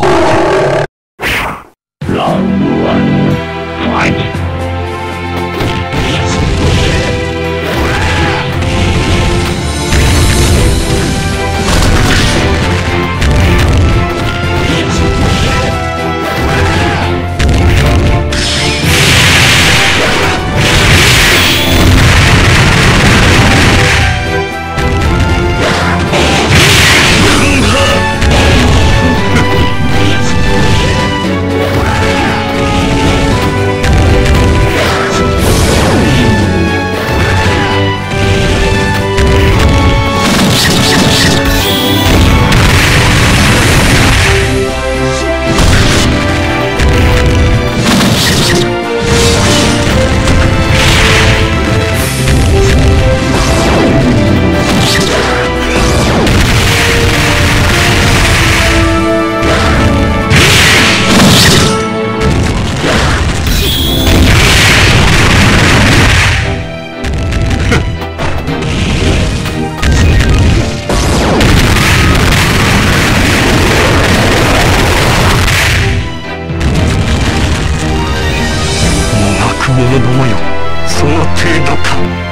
fight! Round よ。その程度か。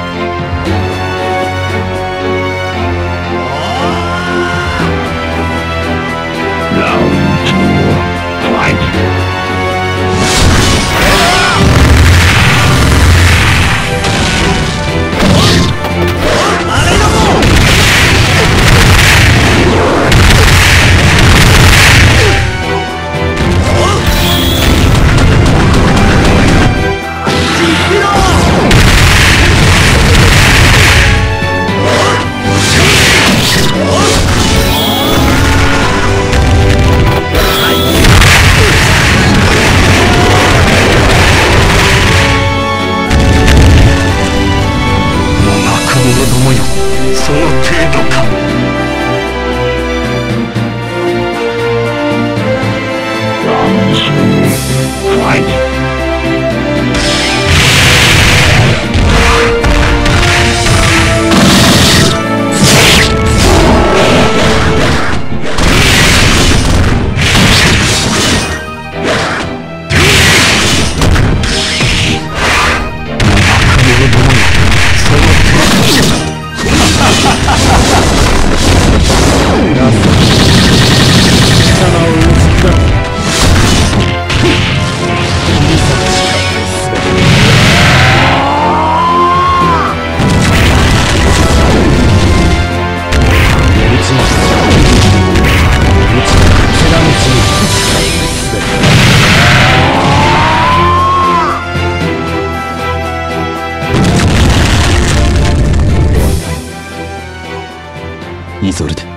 イゾルデ